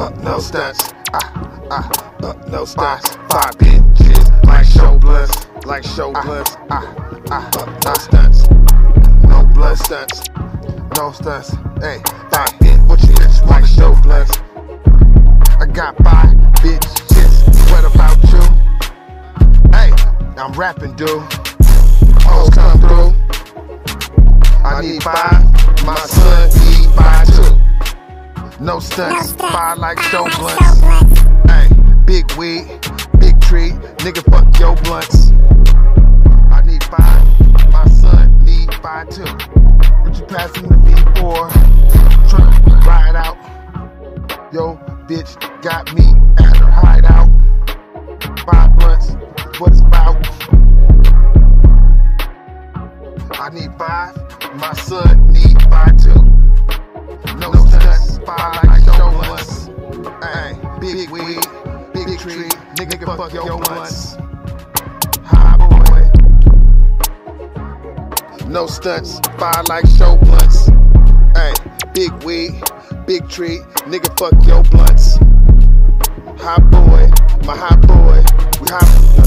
uh, no stunts. Ah, ah, uh, no stunts. Five bitches like show blunts, like show blunts. Ah, ah, uh, no stunts. No blood stunts. No stunts. Hey, five bitches like show blunts. I got five bitches. What about you? Hey, I'm rapping, dude. Hoes come through. I need five. My son need five too. No stunts, five like show blunts. Hey, big weed, big tree, nigga fuck your blunts. I need five, my son need five too. What you passing the V4? Tryna ride out. Yo, bitch got me at her hideout. Five blunts, what it's about? I need five, my son need five too. Big weed, big tree, nigga fuck your blunts. High boy. No stunts, five like show blunts. Hey, big weed, big tree, nigga fuck your blunts. High boy, my high boy, we high.